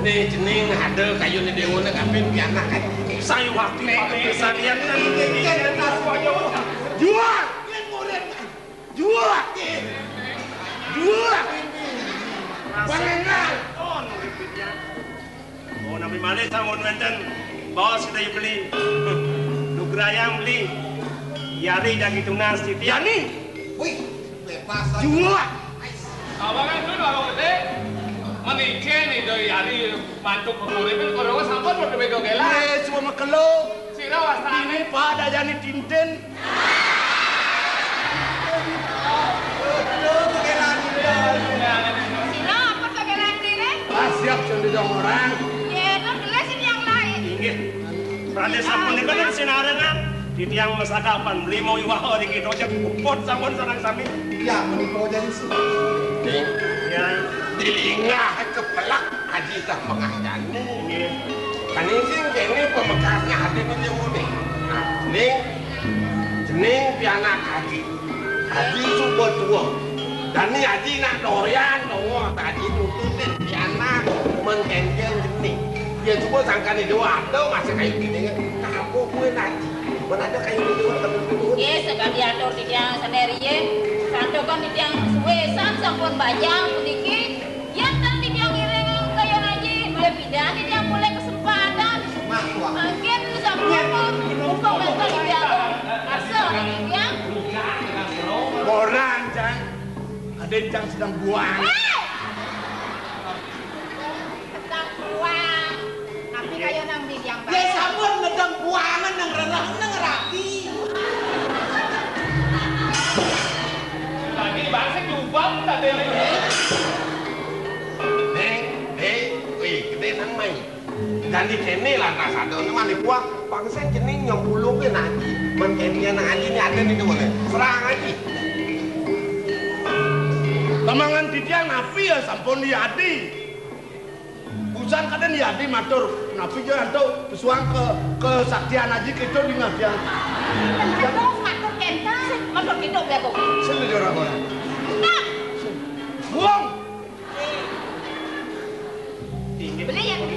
nih jening ada kayu nih dewa nih kapin pianak kan waktu pakai kesarian kan. jual jual jual panengan Oh, nabi sama. Bawa sudah beli. Nugrayang beli. Yari dah gitu nas di yani Wih, jual Abang gede. Menikah nih dari hari mantuk sampun siap jadi orang Ya, no gelas yang lain. Inggih. Prades sampun niku di tiang iwah di kita aja kupot sampun sareng sami. Ya, menipu jadi sih. nih Ya. dilingah kepelak. Haji tak kan ini sih kene pemekasnya hati ini dewa nih. Nah pianak haji. Tua dan nih haji nak tadi pianak jening dia sangka dewa ada masih kayu gini kan kamu gue nanti mana ada kayu dewa Ya, atur di tiang sendiri ya. Santo kan di tiang suwesan sampun bayang sedikit. Yang kan di tiang iring kaya aja. Boleh pindah di tiang boleh kesempatan. Makin sampun pun. Umpang mereka di tiang. Asal di tiang. orang jang ada yang sedang buang Eh! Tentang uang. Tapi kaya nang di tiang Ya sampun medang buangan nang renah Dan di kene lah sado ni mana buat bangsa jening yang bulu ke nanti. Men kene nang aji ni ada ni tu boleh. Serang aji. Temangan di dia napi ya sampun di adi. Busan kadang di adi matur. Napi jo anto pesuang ke kesaktian aji kita di ngadian. Matur, matur kenta. Matur hidup ya. Sini orang orang.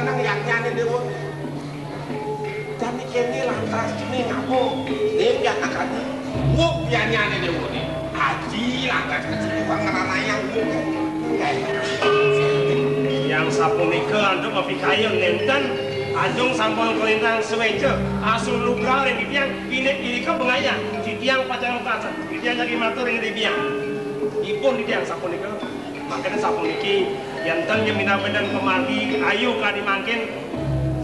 Mekanan yang nyanyi dewan. Dan ini lantas ini ngapo. Dia yang akan. Wuk yang nyanyi dewan ini. Haji lantas kecil uang ngerana yang Yang sapunika antum api kayu nenten. Anjung sampun kelintang seweje asul yang di tiang ini ini ke bengaya di tiang pacang kaca di tiang lagi matur yang di tiang. Ipun di tiang sapunika makanya sapuniki yang ten yang mina badan kemari ayu kadi makin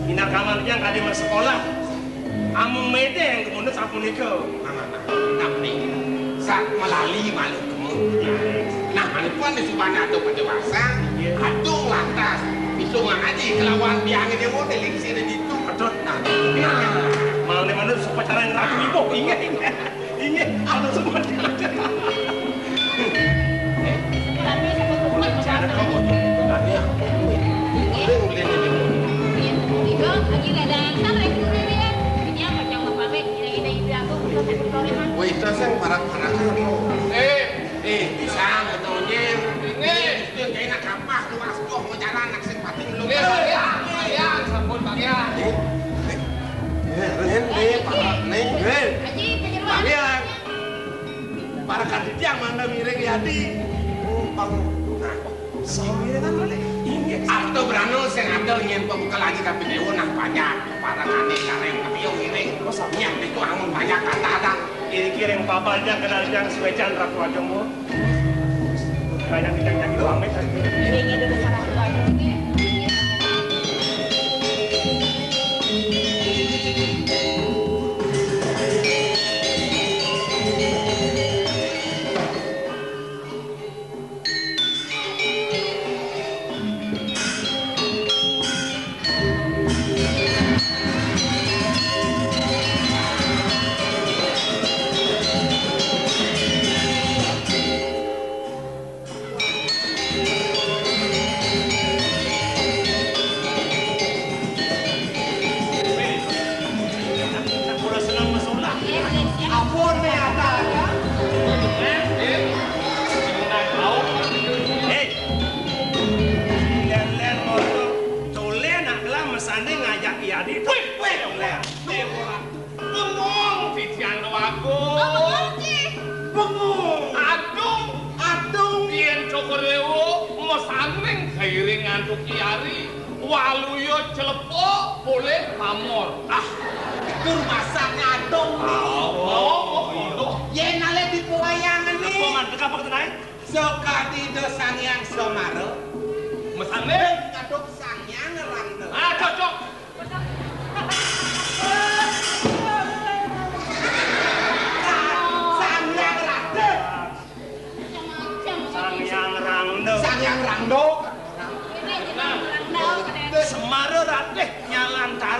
mina kamar yang kadi sekolah amung mede yang kemudian sapunika Tapi saat melalui malu kemu. Nah, mana pun di subana atau pada wasa, adung lantas. Hitungan aja kelawan biang dia delik sini di itu. Betul. Nah, Nah, mana mana pacaran ratu ibu ingat ingat ingat mana miring yadi. Umpang. Nah, sini kan boleh. Ingat. Atau beranu sing ada ingin pembuka lagi tapi dewa nak banyak. Para kadit kareng tapi yang miring. Nyam itu amun banyak kata ada. kiri-kiri yang papanya kenal raku aja mau kayak kita yang jadi pamit Ini dulu mall. Ah, dur masa ngadong nih. Oh, oh, oh, oh, oh. Ya, nale di pelayangan nih. Kepoman, dekat apa kena? Soka di yang somaro. Mesan nih? Dengan dosan yang ngerang. Ah, cocok.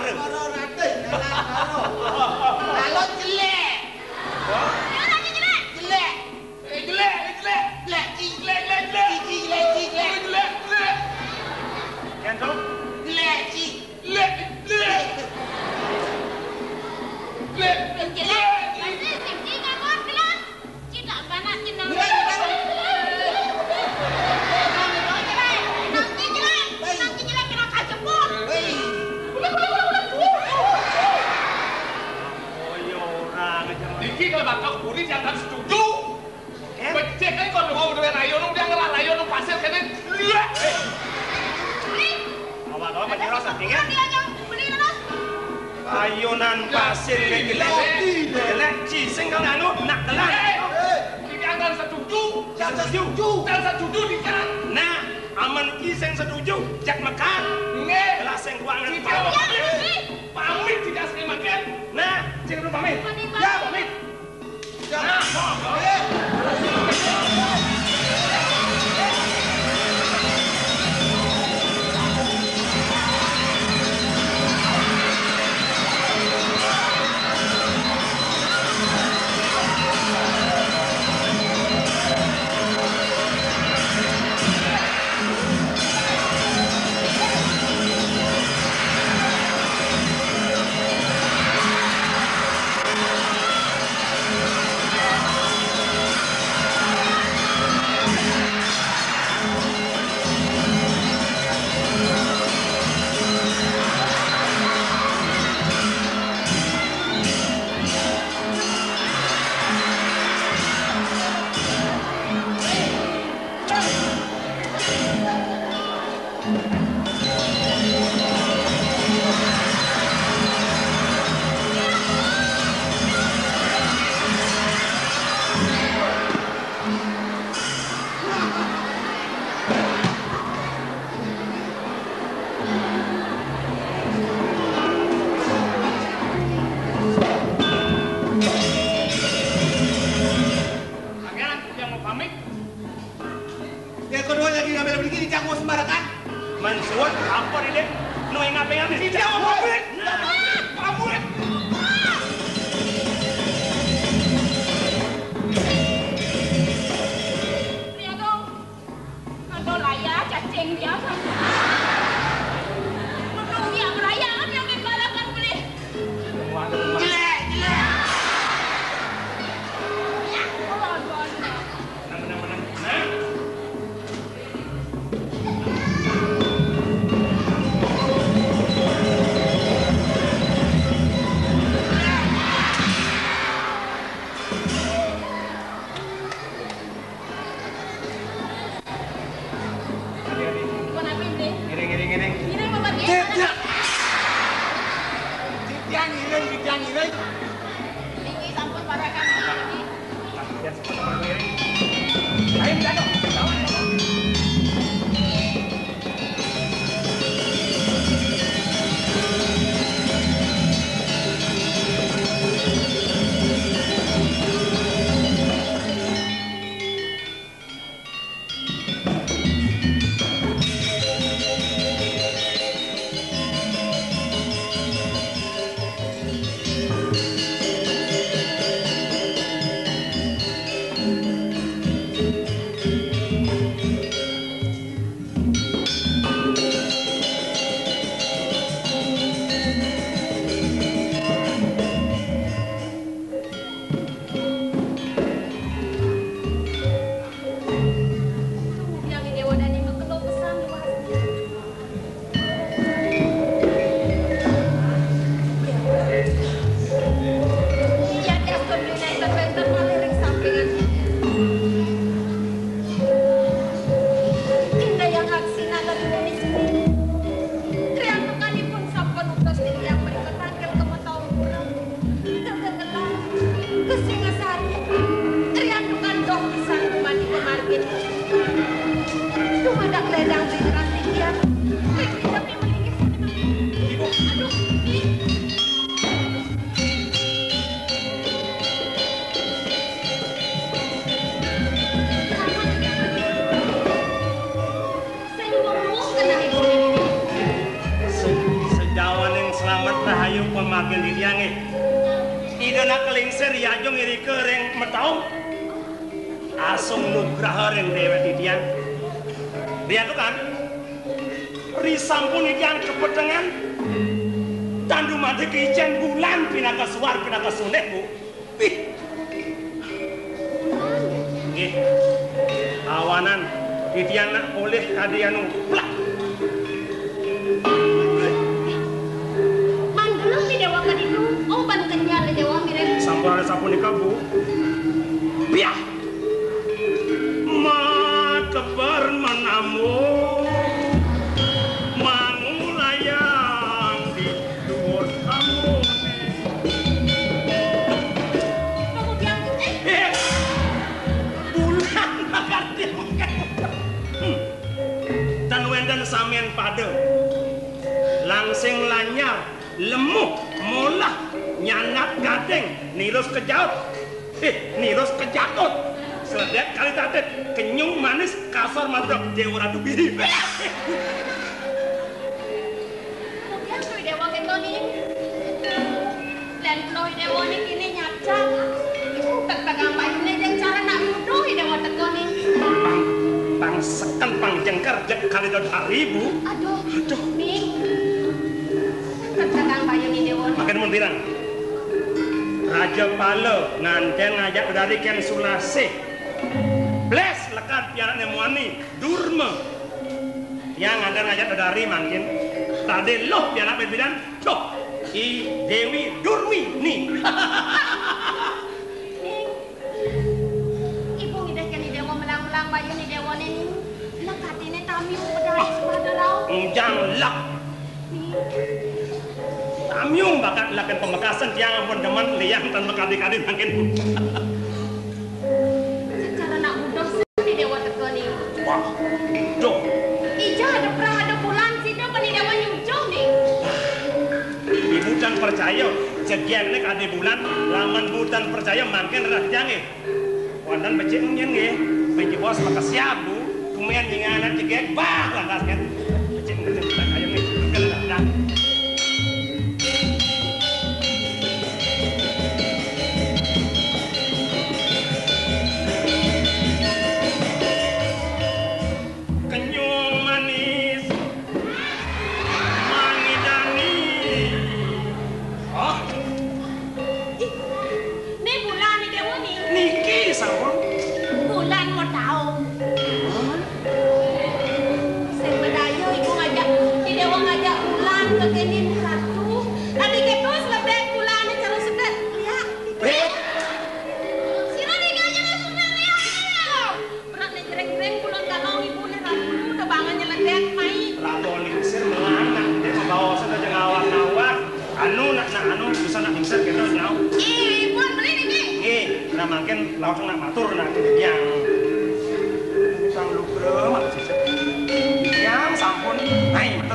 bareng. Karo ratih nang karo. Lalu jelek. ayunan pasir ngegelek ngegelek cising kang anu nak telan iki angan setuju jak setuju. dan setuju di kan nah aman ki sing setuju. Jak makan. Nggih kelas sing ruangan pamit pamit tidak sing makan. Nah sing pamit. Ya pamit. Ya nah, Mensuat apa ni dek? Nu ingat pengen ni. Tidak Nggih. Awanan titian nak oleh kadianu plak. Mandeleng di dewa itu. Oh, ban kenyal dewa ada sampun nikah bu. Langsing lanyar lemuk molah nyanat gading nirus kejaut eh nirus kejatut sedek kali tatet kenyung manis kasar mantap dewa ratu biri Kamu biang tuh dewa nih. Dan tuh dewa nih kini nyacak. Ibu pegang bayunya dan cara nak nuduh dewa teko nih. pang pang seken pang jengker jek kali dot haribu Aduh, aduh muntiran Raja Pala nganten ngajak dari Ken Sulase. Bles lekat piaran muani Durma. Yang ada ngajak dari mungkin tadi loh piaran berbidan Tuh I Dewi Durmi Ning, ibu ngideh kini dewa melang-melang bayu nih dewa nih nih. Lekat ini sepada rau. Enjang lak Tamyung bakat lakukan pemekasan tiang ampun deman liang tanpa kadi-kadi makin secara nak mudah sih dewa teko nih. Wah Duh Ija ada perang ada bulan dah pani dewa nyucung nih. Ibu dan percaya sekian nek ada bulan laman budan percaya makin rajange. Wandan nyen nge. Becik bos maka siap bu. Kemudian jinganan cegek bah lantas kan. anak mingsan kena nyau. Eh, pun meneh iki. Nggih, nah mangken langsung nak matur nak yang sang lugro mak sisa. Yang sampun naik.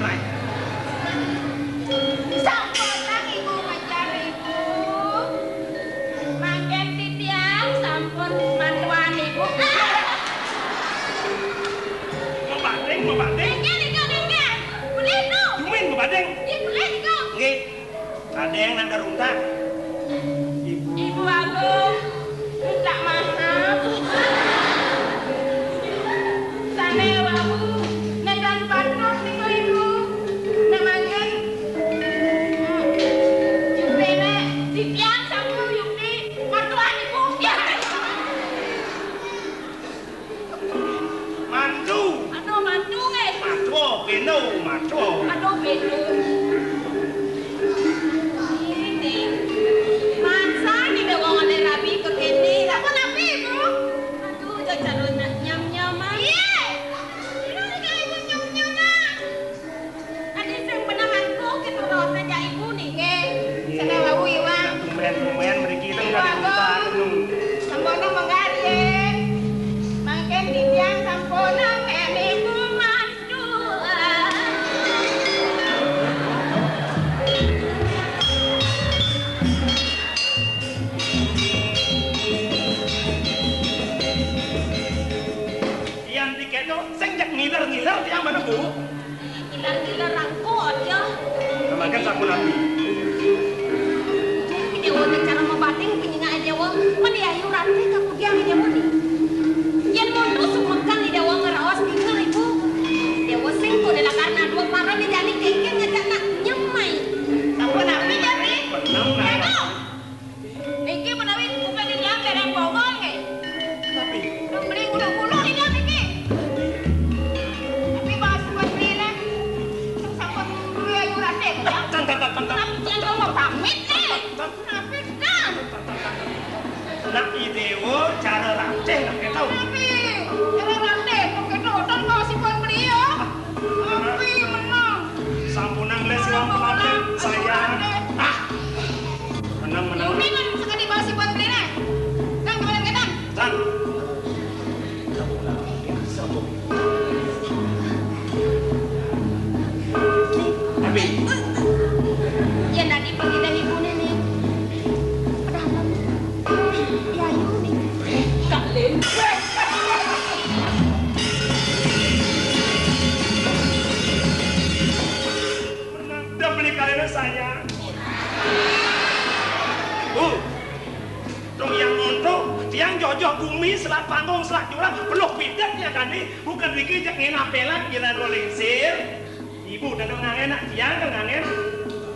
Jojok bumi selat panggung selat jurang peluk bidatnya kan nih? Bukan bikin jak ngena pelan kira rolling sir. Ibu dan ngangen nak tiang kan ngangen.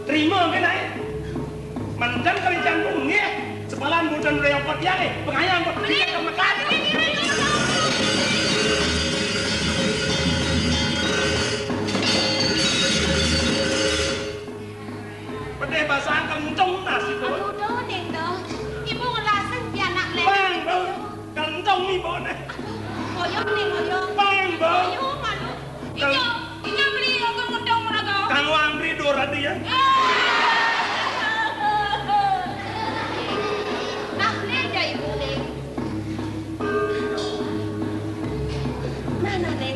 Terima kan ay mandan kali campung nih sepalan budan repot tiang eh. Pengayang buat tiang ke makan Pedih bahasa kenceng Oyong, Neng, oyong. Bang, bang. Oyong, aduh. Ijo, ijo beli. Kang. Nah. Mana Neng?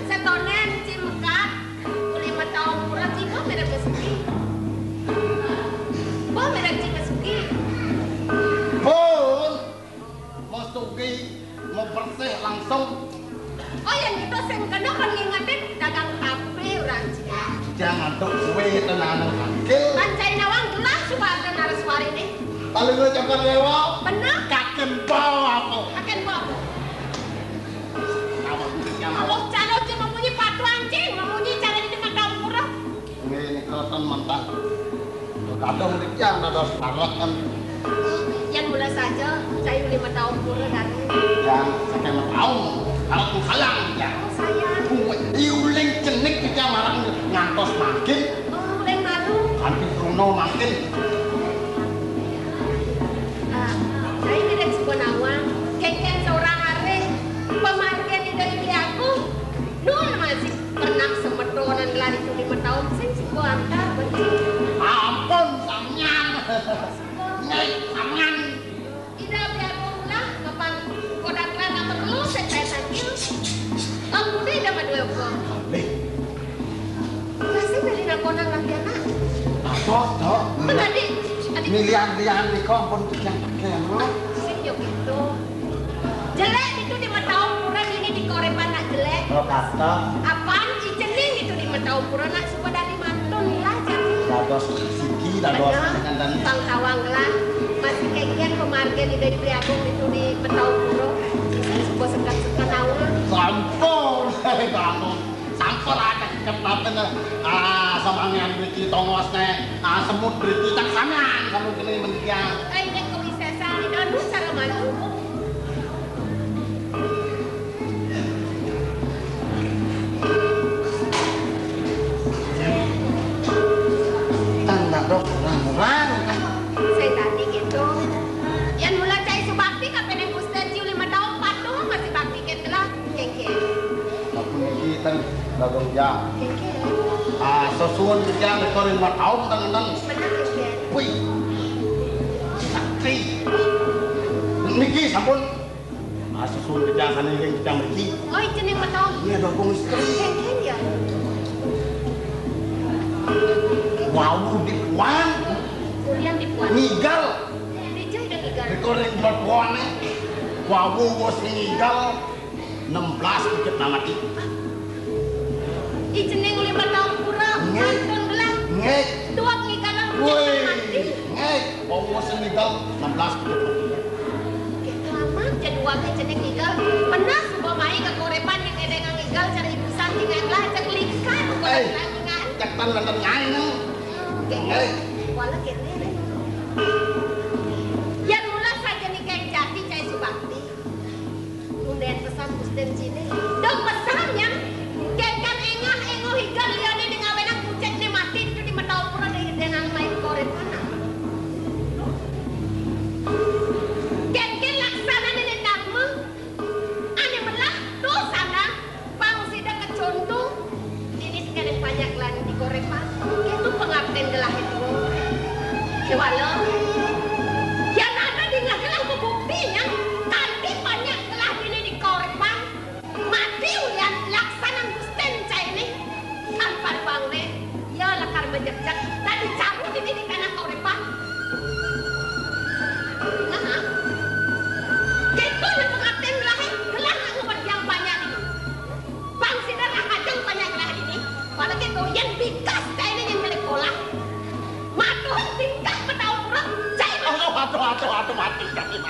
bersih langsung Oh, yang itu sing kena kan ngingetin dagang kafe orang Cina. jangan tuh suwe tenanan akil. Pancai nawang gelas suara naraswari ini. Kalau lu cakap lewa, Benar? kaken bawa apa? Akan bawa. Allah awak. calo cuma bunyi patu anjing, memunyi cara di tahun kurang. Ini kelihatan mentah. Kadang dia ada sarat kan Yang mula saja, saya lima tahun kurang kan. yang sekian tahu. Kalau aku halang ya. Oh, sayang. Kuwe diuling cenik kita marang ngantos makin. Oh, leng malu. Kanti Bruno makin. Saya tidak sebuah nawang. Kengkeng seorang hari. Pemargian di dari aku. Dulu masih pernah semetonan lari itu lima tahun sing sebuah antar betul. Ampun sampean. Apa toh? Menadi. Miliar-miliar di kompon. Sing yo gitu. Jelek itu di mata ukuran ini di korepan nak jelek. Kata Apaan icening itu di mata ukuran nak suka dari mantun lah jadi. dados Bang Tawang lah. Masih kegian pemargen di dari Priagung itu di mata ukuran. Saya suka sekat-sekat awal. sampun, kamu sampun ada kepaten ah sama yang beriki tongos ne ah semut beriki tak sampean kamu kene mendiang Ay, ini kau bisa sari dan cara malu. Ya Kengke. ah rekorin lima tahun dengan Benar kengke. wih. Sakti. Niki sampun. Ah sesuun kejang sana yang kejang beriki Oh, jenis lima tahun. ini ada bung istri wow di puan. Kuliah di Puan. nigal puan wow bos nigal 16 dikit namati Ih, jenis lima tahun kurang. Ngek. Mantun gelang. ngek Dua ngikan orang Woi, mati. ngek, bawa senigal 16 gitu. Gitu amat jadi wakil jenis ngigal. Pernah sebuah mai ke korepan yang ada yang ngigal cari ibu santi nganglah cek likan. Eh. Cek tan lan ngai nang. Kengke. Wala kene deh. Yang mula saja nikah yang jati cai subakti. Undian pesan Gusten sini. Dong pesannya. Itu pengabden gelah itu. Kewala. Yang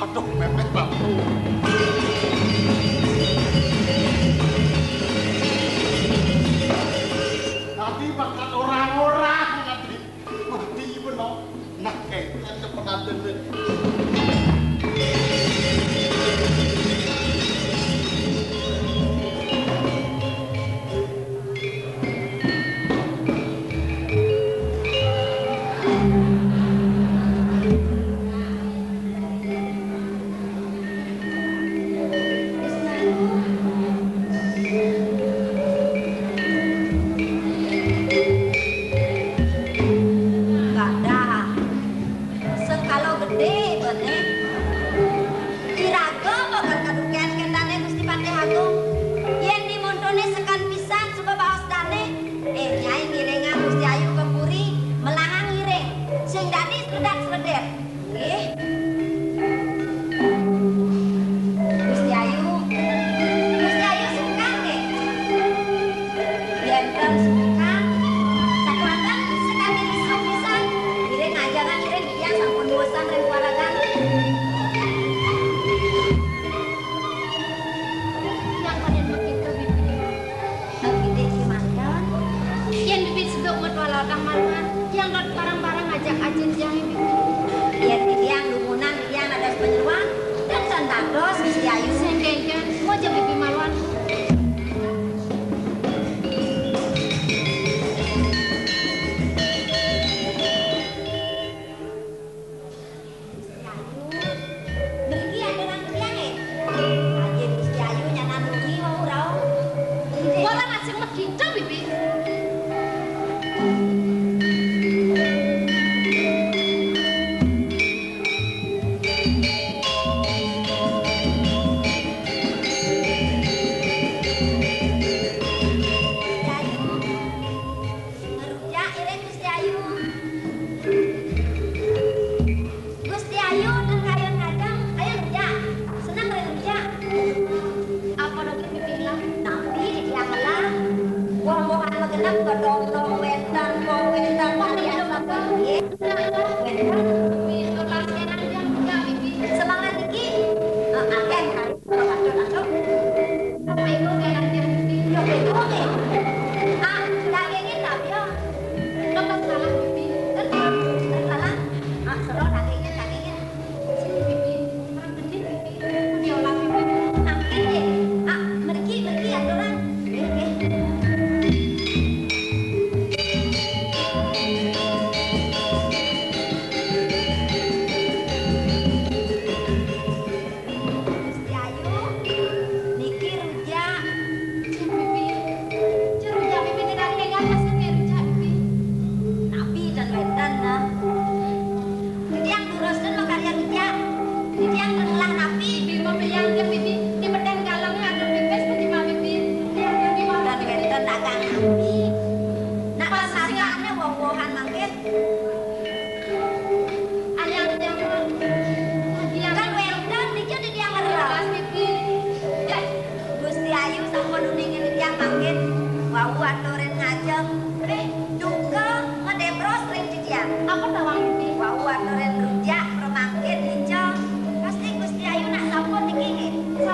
Aduh, mepet bambu. Tadi makan orang-orang, nanti. Mati pun, no. Nah, eh, kayaknya sepenatnya.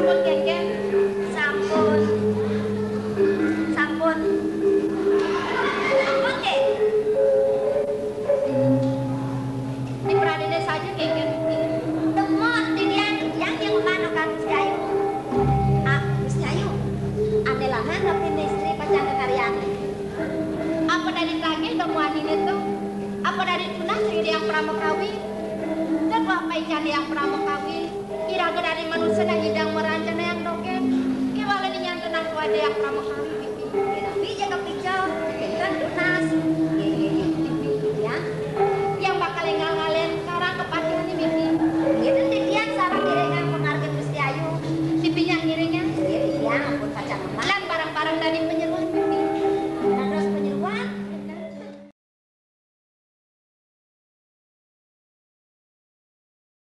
Nggih. Sambut